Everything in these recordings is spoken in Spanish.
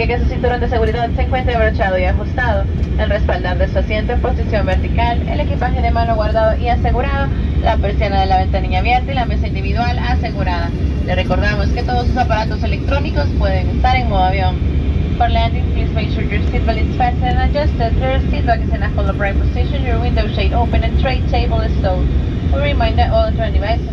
Que su cinturón de seguridad se encuentre abrochado y ajustado, el respaldar de su asiento en posición vertical, el equipaje de mano guardado y asegurado, la persiana de la ventanilla abierta y la mesa individual asegurada. Le recordamos que todos sus aparatos electrónicos pueden estar en modo avión. For landing, please make sure your seatbelt is fastened and adjusted. Your seat back is in a full upright position, your window shade open and tray table is stowed. We remind that all devices.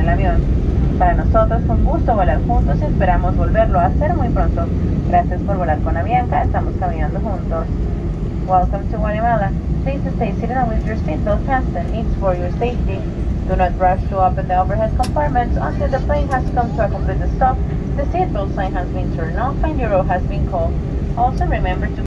El avión. Para nosotros fue un gusto volar juntos y esperamos volverlo a hacer muy pronto. Gracias por volar con Avianca, estamos caminando juntos. Welcome to Guatemala. Please stay seated with your seatbelt fastened. It's for your safety. Do not rush to open the overhead compartments until the plane has come to a complete stop, the seatbelt sign has been turned off, and your row has been called. Also remember to